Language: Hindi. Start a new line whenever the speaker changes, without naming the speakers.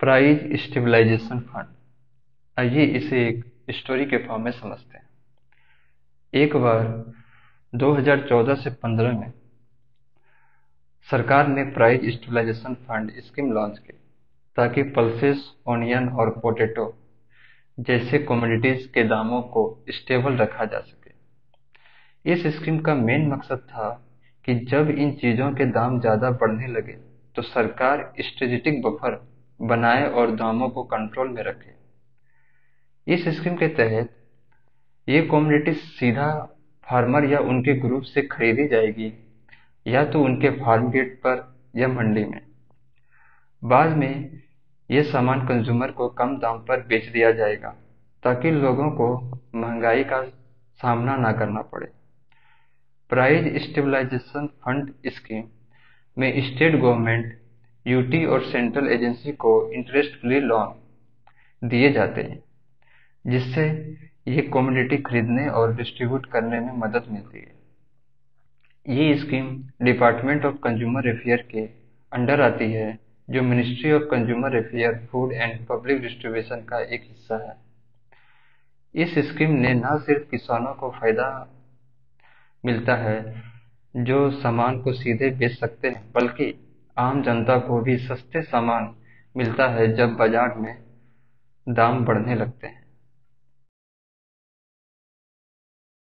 Price stabilization fund. आइए इसे एक स्टोरी के फॉर्म में समझते हैं। एक बार 2014 से 15 में, सरकार ने price stabilisation fund scheme launch की, ताकि पल्सेस ओनियन और पोटैटो जैसे कमोडिटीज के दामों को स्टेबल रखा जा सके। इस स्कीम का मेन मकसद था कि जब इन चीज़ों के दाम ज़्यादा बढ़ने लगे तो सरकार स्ट्रेटेजिक बफर बनाए और दामों को कंट्रोल में रखे। इस स्कीम के तहत ये कमोडिटी सीधा फार्मर या उनके ग्रुप से खरीदी जाएगी, या तो उनके फार्म गेट पर या मंडी में। बाद में ये सामान कंज्यूमर को कम दाम पर बेच दिया जाएगा, ताकि लोगों को महँगाई का सामना ना करना पड़े। प्राइस स्टेबलाइजेशन फंड स्कीम में स्टेट गवर्नमेंट यूटी और सेंट्रल एजेंसी को इंटरेस्ट फ्री लोन दिए जाते हैं, जिससे ये कमोडिटी खरीदने और डिस्ट्रीब्यूट करने में मदद मिलती है। ये scheme department of consumer affair के अंडर आती है, जो ministry of consumer affair food and public distribution का एक हिस्सा है। इस स्कीम ने न सिर्फ़ किसानों को फ़ायदा मिलता है, जो सामान को सीधे बेच सकते हैं, बल्कि आम जनता को भी सस्ते सामान मिलता है जब बाज़ार में दाम बढ़ने लगते हैं।